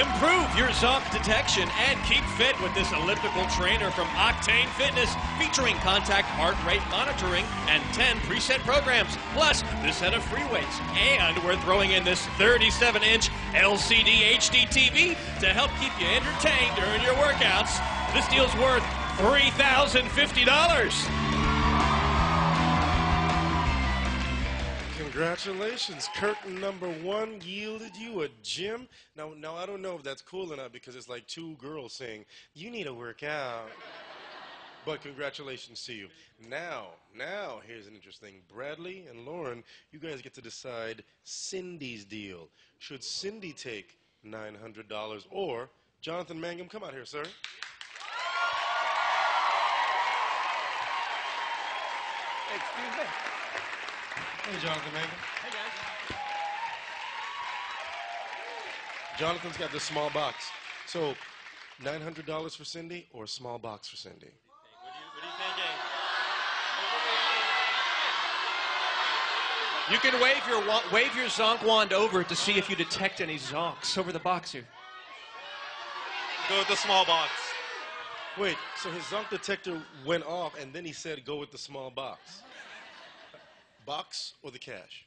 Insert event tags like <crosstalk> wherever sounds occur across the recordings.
Improve your zonk detection and keep fit with this elliptical trainer from Octane Fitness featuring contact heart rate monitoring and 10 preset programs, plus this set of free weights. And we're throwing in this 37 inch LCD HD TV to help keep you entertained during your workouts. This deal's worth $3,050. Congratulations, curtain number one yielded you a gym. Now, now I don't know if that's cool or not because it's like two girls saying, "You need to work out." But congratulations to you. Now, now here's an interesting. Bradley and Lauren, you guys get to decide Cindy's deal. Should Cindy take $900 or Jonathan Mangum, come out here, sir. Excuse me. Hey, Jonathan Mangum. Hey, guys. Jonathan's got the small box. So, $900 for Cindy or a small box for Cindy? What are you, what are you thinking? You can wave your wave your zonk wand over to see if you detect any zonks over the box here. Go with the small box. Wait, so his zonk detector went off and then he said go with the small box. Box or the cash?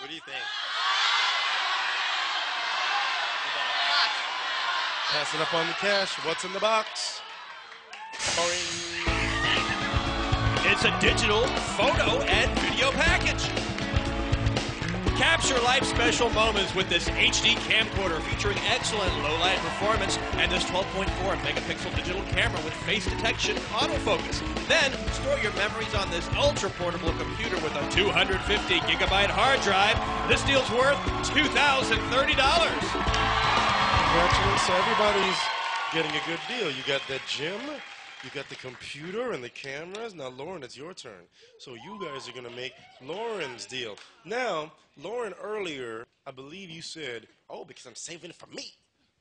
What do you think? Passing up on the cash. What's in the box? Boing. It's a digital photo and video package. Capture life special moments with this HD camcorder featuring excellent low light performance and this 12.4 megapixel digital camera with face detection autofocus. Then store your memories on this ultra portable computer with a 250 gigabyte hard drive. This deal's worth $2,030. Congratulations. Everybody's getting a good deal. You got that gym, you got the computer and the cameras. Now, Lauren, it's your turn. So you guys are going to make Lauren's deal. Now, Lauren, earlier, I believe you said, oh, because I'm saving it for me.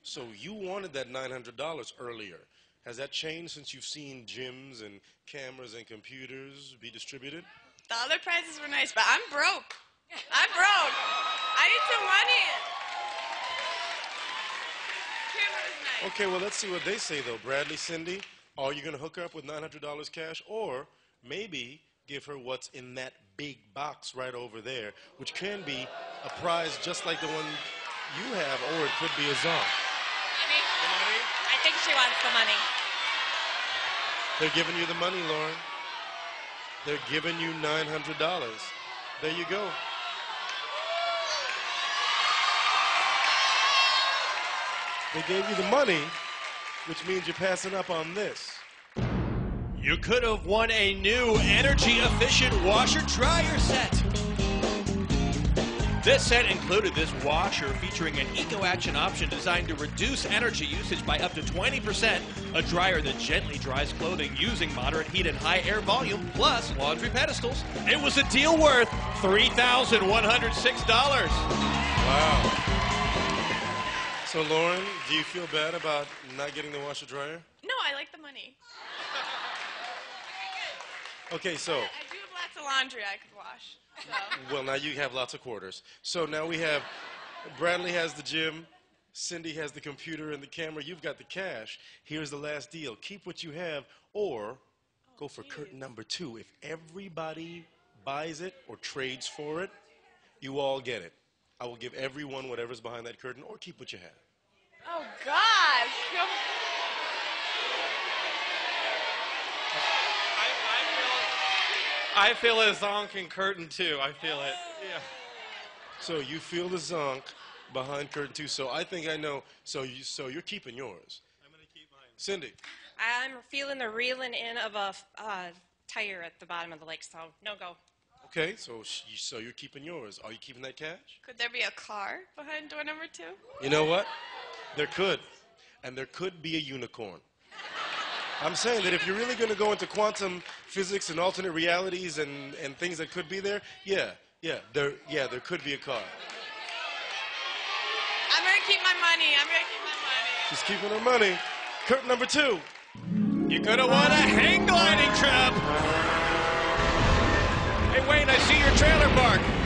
So you wanted that $900 earlier. Has that changed since you've seen gyms and cameras and computers be distributed? The other prizes were nice, but I'm broke. I'm broke. I need some money. Camera's nice. Okay, well, let's see what they say, though. Bradley, Cindy, are you going to hook her up with $900 cash? Or maybe give her what's in that big box right over there, which can be a prize just like the one you have, or it could be a zonk. I think she wants the money. They're giving you the money, Lauren. They're giving you $900. There you go. They gave you the money, which means you're passing up on this. You could have won a new energy efficient washer dryer set. This set included this washer featuring an eco action option designed to reduce energy usage by up to 20%, a dryer that gently dries clothing using moderate heat and high air volume, plus laundry pedestals. It was a deal worth $3,106. Wow. So, Lauren, do you feel bad about not getting the washer dryer? No, I like the money. <laughs> Okay, so, I do have lots of laundry I could wash. So. well, now you have lots of quarters. So now we have Bradley has the gym, Cindy has the computer and the camera. You've got the cash. Here's the last deal keep what you have, or oh, go for curtain number two. If everybody buys it or trades for it, you all get it. I will give everyone whatever's behind that curtain, or keep what you have. Oh gosh. I, I feel, I feel a zonk in curtain two. I feel it. Yeah. So you feel the zonk behind curtain two. So I think I know. So you, so you're keeping yours. I'm gonna keep mine. Cindy. I'm feeling the reeling in of a uh, tire at the bottom of the lake, so no go. Okay, so so you're keeping yours. Are you keeping that cash? Could there be a car behind door number two? You know what? There could. And there could be a unicorn. I'm saying that if you're really going to go into quantum physics and alternate realities and, and things that could be there, yeah, yeah, there, yeah, there could be a car. I'm gonna keep my money. I'm gonna keep my money. She's keeping her money. Curtain number two. You're gonna want a hang gliding trip. Wayne, I see your trailer park.